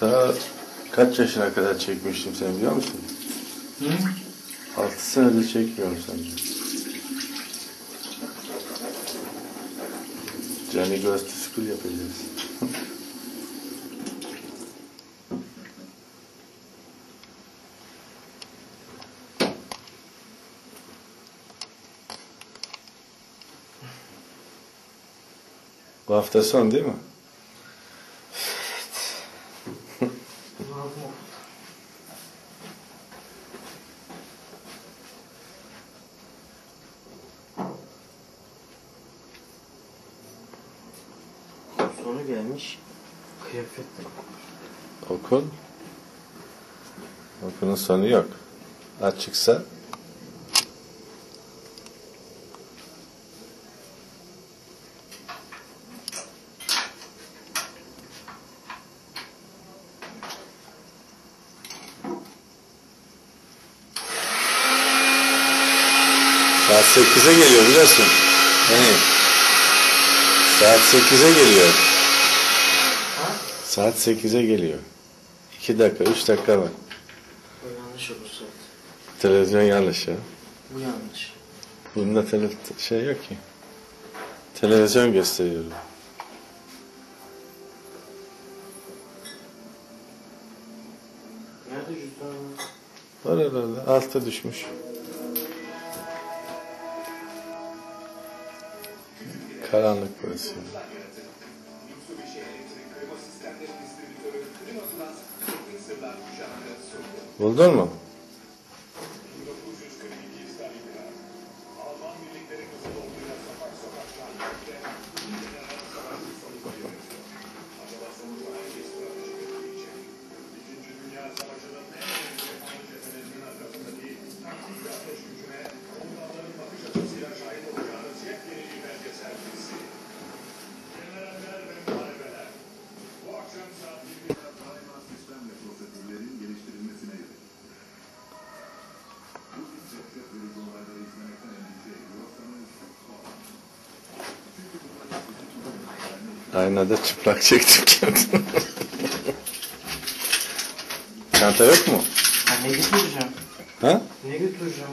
Ta kaç yaşına kadar çekmiştim sen biliyor musun? Hı? 6 senedir çekmiyorum sence. Goes to School yapacağız. Bu hafta son değil mi? Sonu gelmiş. Kıyafet. Okul. Okulun sonu yok. Açıksa Saat 8'e geliyor biliyorsun. Yani saat 8'e geliyor. Saat 8'e geliyor. 2 dakika, 3 dakika var. Bu yanlış olur zaten. Televizyon yanlış ya. Bu yanlış. Bunda tele şey yok ki. Televizyon gösteriyor. Nerede cüzdanım? Var herhalde. Altta düşmüş. Karanlık burası. Buldun mu? Aynada çıplak çektim kendimi. Çanta yok mu? Ha, ne götüreceğim? Ha? Ne götüreceğim?